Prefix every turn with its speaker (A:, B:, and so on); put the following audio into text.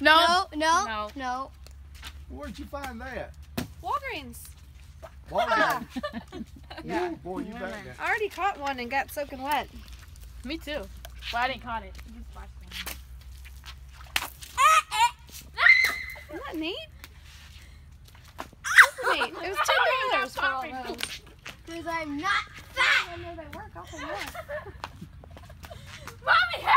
A: No.
B: No, no,
A: No.
C: Where'd you find that?
D: Walgreens.
C: Walgreens.
D: Yeah.
C: Ooh, Boy, you back there.
D: I already caught one and got soaking wet.
A: Me too. Well, I didn't caught it. You just it.
D: Isn't that neat? Neat. It was two dollars for all those.
B: Because I'm not fat.
D: I know they work. I'll.
A: Mommy!